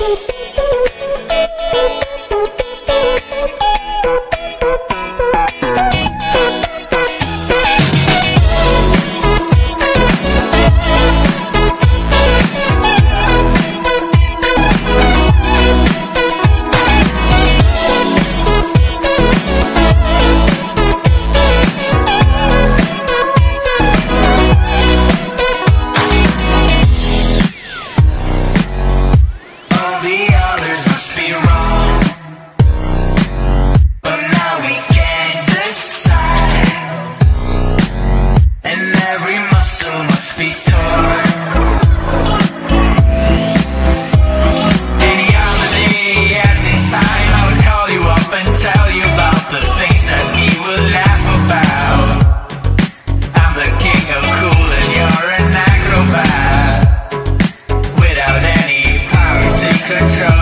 Boop. Every muscle must be torn. Holiday at this time I would call you up and tell you about the things that we would laugh about. I'm the king of cool and you're an acrobat. Without any control.